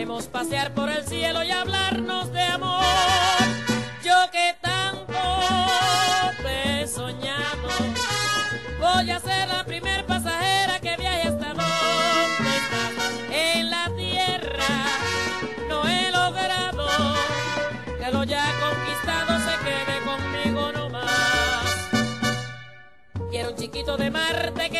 Podemos pasear por el cielo y hablarnos de amor. Yo que tanto te he soñado, voy a ser la primer pasajera que viaje hasta donde. En la tierra no he logrado que lo ya conquistado se quede conmigo nomás. Quiero un chiquito de Marte que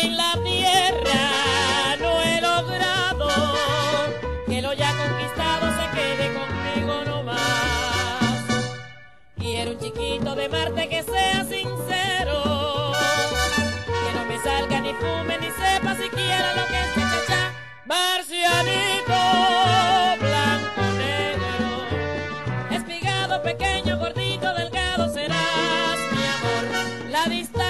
en la tierra no he logrado que lo ya conquistado se quede conmigo nomás. Quiero un chiquito de Marte que sea sincero, que no me salga ni fume ni sepa siquiera lo que es este chachá. Marcianito blanco negro, espigado pequeño, gordito, delgado serás mi amor. La distancia